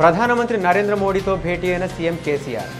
ప్రధానమంత్రి నరేంద్ర మోడీతో భేటీ అయిన సీఎం కేసీఆర్.